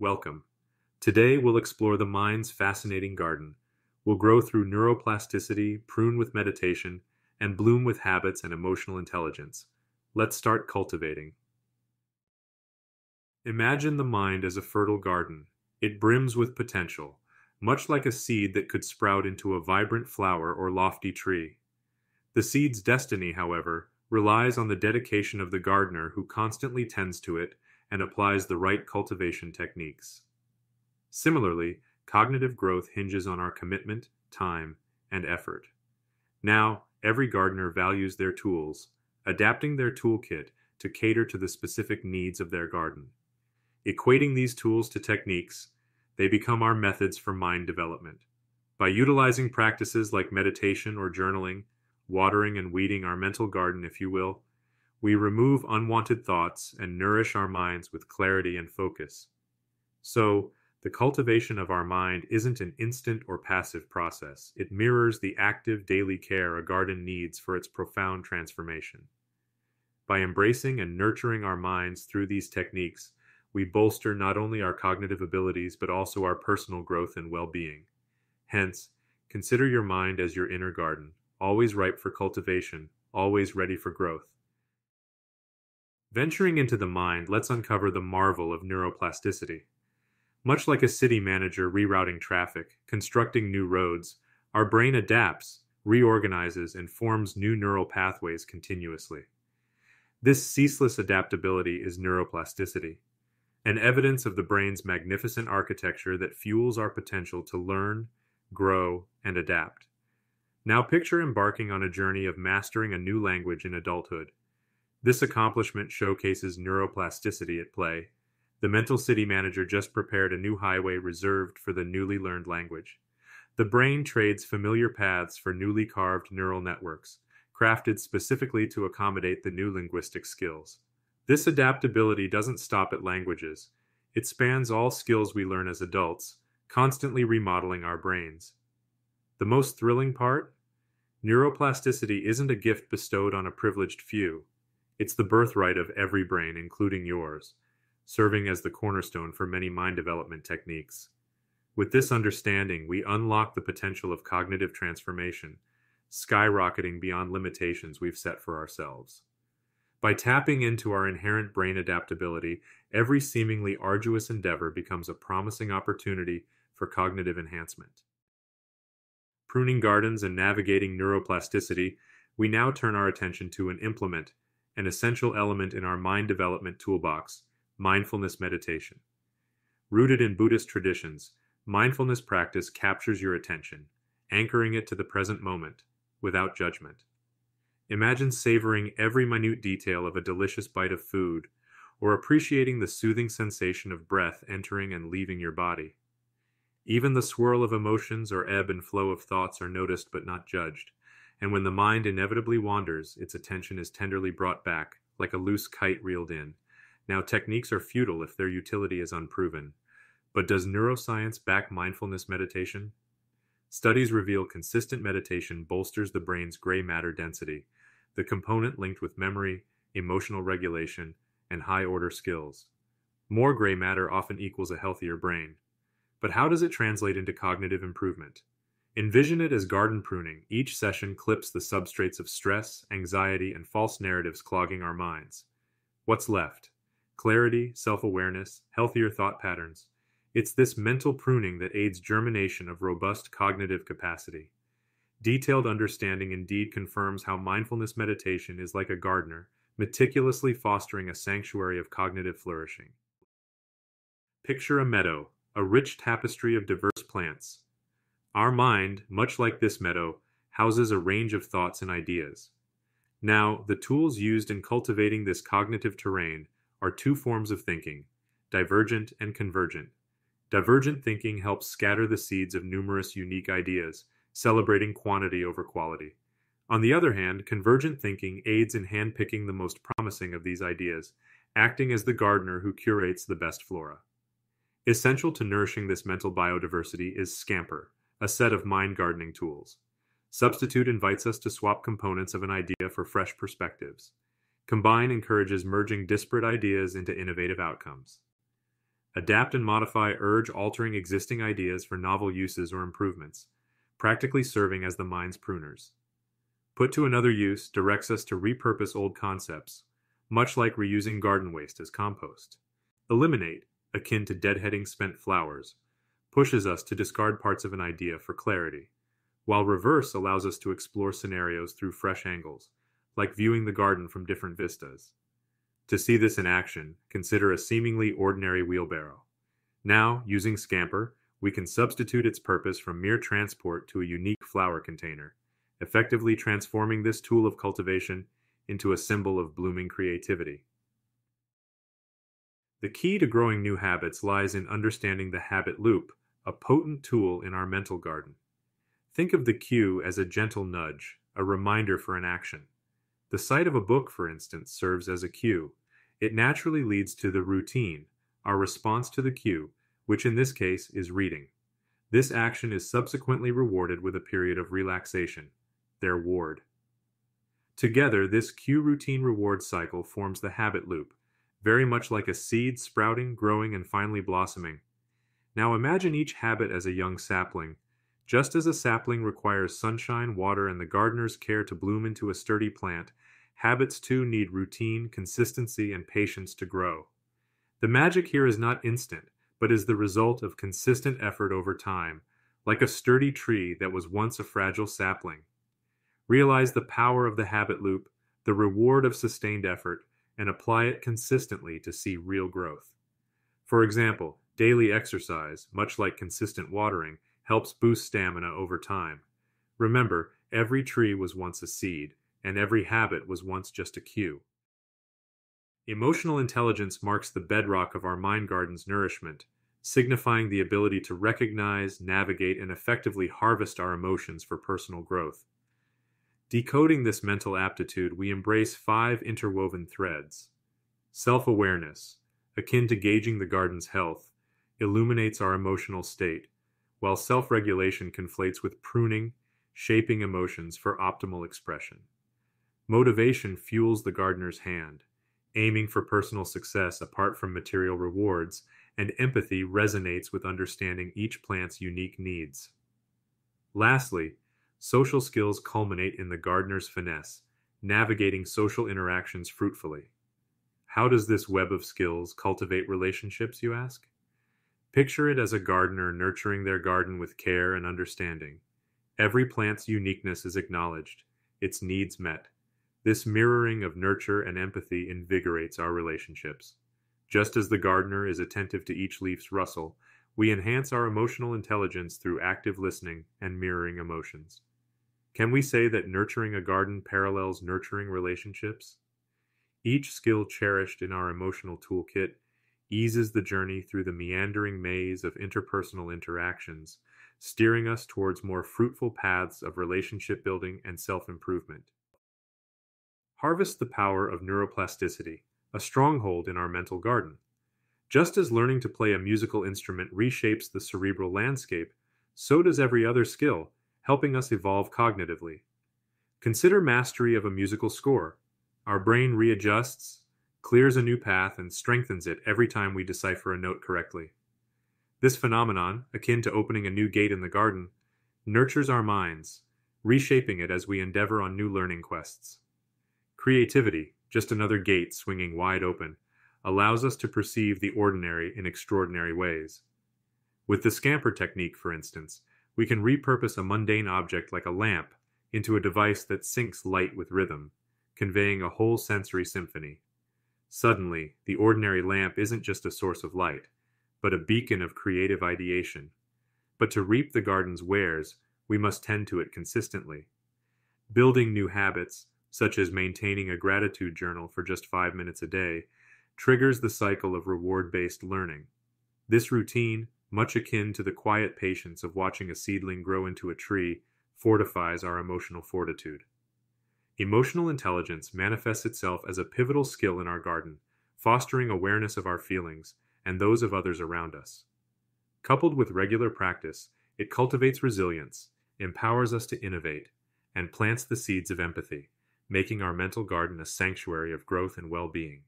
Welcome. Today we'll explore the mind's fascinating garden. We'll grow through neuroplasticity, prune with meditation, and bloom with habits and emotional intelligence. Let's start cultivating. Imagine the mind as a fertile garden. It brims with potential, much like a seed that could sprout into a vibrant flower or lofty tree. The seed's destiny, however, relies on the dedication of the gardener who constantly tends to it and applies the right cultivation techniques. Similarly, cognitive growth hinges on our commitment, time, and effort. Now, every gardener values their tools, adapting their toolkit to cater to the specific needs of their garden. Equating these tools to techniques, they become our methods for mind development. By utilizing practices like meditation or journaling, watering and weeding our mental garden, if you will, we remove unwanted thoughts and nourish our minds with clarity and focus. So, the cultivation of our mind isn't an instant or passive process. It mirrors the active daily care a garden needs for its profound transformation. By embracing and nurturing our minds through these techniques, we bolster not only our cognitive abilities but also our personal growth and well being. Hence, consider your mind as your inner garden, always ripe for cultivation, always ready for growth. Venturing into the mind, let's uncover the marvel of neuroplasticity. Much like a city manager rerouting traffic, constructing new roads, our brain adapts, reorganizes, and forms new neural pathways continuously. This ceaseless adaptability is neuroplasticity, an evidence of the brain's magnificent architecture that fuels our potential to learn, grow, and adapt. Now picture embarking on a journey of mastering a new language in adulthood. This accomplishment showcases neuroplasticity at play. The mental city manager just prepared a new highway reserved for the newly learned language. The brain trades familiar paths for newly carved neural networks, crafted specifically to accommodate the new linguistic skills. This adaptability doesn't stop at languages. It spans all skills we learn as adults, constantly remodeling our brains. The most thrilling part? Neuroplasticity isn't a gift bestowed on a privileged few. It's the birthright of every brain, including yours, serving as the cornerstone for many mind development techniques. With this understanding, we unlock the potential of cognitive transformation, skyrocketing beyond limitations we've set for ourselves. By tapping into our inherent brain adaptability, every seemingly arduous endeavor becomes a promising opportunity for cognitive enhancement. Pruning gardens and navigating neuroplasticity, we now turn our attention to an implement an essential element in our mind development toolbox mindfulness meditation. Rooted in Buddhist traditions, mindfulness practice captures your attention, anchoring it to the present moment, without judgment. Imagine savoring every minute detail of a delicious bite of food, or appreciating the soothing sensation of breath entering and leaving your body. Even the swirl of emotions or ebb and flow of thoughts are noticed but not judged, and when the mind inevitably wanders, its attention is tenderly brought back, like a loose kite reeled in. Now, techniques are futile if their utility is unproven. But does neuroscience back mindfulness meditation? Studies reveal consistent meditation bolsters the brain's gray matter density, the component linked with memory, emotional regulation, and high order skills. More gray matter often equals a healthier brain. But how does it translate into cognitive improvement? Envision it as garden pruning. Each session clips the substrates of stress, anxiety, and false narratives clogging our minds. What's left? Clarity, self awareness, healthier thought patterns. It's this mental pruning that aids germination of robust cognitive capacity. Detailed understanding indeed confirms how mindfulness meditation is like a gardener, meticulously fostering a sanctuary of cognitive flourishing. Picture a meadow, a rich tapestry of diverse plants, our mind, much like this meadow, houses a range of thoughts and ideas. Now, the tools used in cultivating this cognitive terrain are two forms of thinking divergent and convergent. Divergent thinking helps scatter the seeds of numerous unique ideas, celebrating quantity over quality. On the other hand, convergent thinking aids in handpicking the most promising of these ideas, acting as the gardener who curates the best flora. Essential to nourishing this mental biodiversity is Scamper, a set of mind gardening tools. Substitute invites us to swap components of an idea for fresh perspectives. Combine encourages merging disparate ideas into innovative outcomes. Adapt and modify urge altering existing ideas for novel uses or improvements, practically serving as the mind's pruners. Put to another use directs us to repurpose old concepts, much like reusing garden waste as compost. Eliminate, akin to deadheading spent flowers, pushes us to discard parts of an idea for clarity, while reverse allows us to explore scenarios through fresh angles, like viewing the garden from different vistas. To see this in action, consider a seemingly ordinary wheelbarrow. Now, using Scamper, we can substitute its purpose from mere transport to a unique flower container, effectively transforming this tool of cultivation into a symbol of blooming creativity. The key to growing new habits lies in understanding the habit loop, a potent tool in our mental garden. Think of the cue as a gentle nudge, a reminder for an action. The sight of a book, for instance, serves as a cue. It naturally leads to the routine, our response to the cue, which in this case is reading. This action is subsequently rewarded with a period of relaxation, their ward. Together, this cue routine reward cycle forms the habit loop, very much like a seed sprouting, growing, and finally blossoming. Now imagine each habit as a young sapling. Just as a sapling requires sunshine, water, and the gardener's care to bloom into a sturdy plant, habits too need routine, consistency, and patience to grow. The magic here is not instant, but is the result of consistent effort over time, like a sturdy tree that was once a fragile sapling. Realize the power of the habit loop, the reward of sustained effort, and apply it consistently to see real growth. For example, daily exercise, much like consistent watering, helps boost stamina over time. Remember, every tree was once a seed, and every habit was once just a cue. Emotional intelligence marks the bedrock of our mind garden's nourishment, signifying the ability to recognize, navigate, and effectively harvest our emotions for personal growth. Decoding this mental aptitude, we embrace five interwoven threads. Self awareness, akin to gauging the garden's health, illuminates our emotional state, while self regulation conflates with pruning, shaping emotions for optimal expression. Motivation fuels the gardener's hand, aiming for personal success apart from material rewards, and empathy resonates with understanding each plant's unique needs. Lastly, Social skills culminate in the gardener's finesse, navigating social interactions fruitfully. How does this web of skills cultivate relationships, you ask? Picture it as a gardener nurturing their garden with care and understanding. Every plant's uniqueness is acknowledged, its needs met. This mirroring of nurture and empathy invigorates our relationships. Just as the gardener is attentive to each leaf's rustle, we enhance our emotional intelligence through active listening and mirroring emotions. Can we say that nurturing a garden parallels nurturing relationships? Each skill cherished in our emotional toolkit eases the journey through the meandering maze of interpersonal interactions, steering us towards more fruitful paths of relationship building and self improvement. Harvest the power of neuroplasticity, a stronghold in our mental garden. Just as learning to play a musical instrument reshapes the cerebral landscape, so does every other skill, helping us evolve cognitively. Consider mastery of a musical score. Our brain readjusts, clears a new path, and strengthens it every time we decipher a note correctly. This phenomenon, akin to opening a new gate in the garden, nurtures our minds, reshaping it as we endeavor on new learning quests. Creativity, just another gate swinging wide open, allows us to perceive the ordinary in extraordinary ways. With the scamper technique, for instance, we can repurpose a mundane object like a lamp into a device that syncs light with rhythm, conveying a whole sensory symphony. Suddenly, the ordinary lamp isn't just a source of light, but a beacon of creative ideation. But to reap the garden's wares, we must tend to it consistently. Building new habits, such as maintaining a gratitude journal for just five minutes a day, triggers the cycle of reward based learning. This routine, much akin to the quiet patience of watching a seedling grow into a tree, fortifies our emotional fortitude. Emotional intelligence manifests itself as a pivotal skill in our garden, fostering awareness of our feelings and those of others around us. Coupled with regular practice, it cultivates resilience, empowers us to innovate, and plants the seeds of empathy, making our mental garden a sanctuary of growth and well being.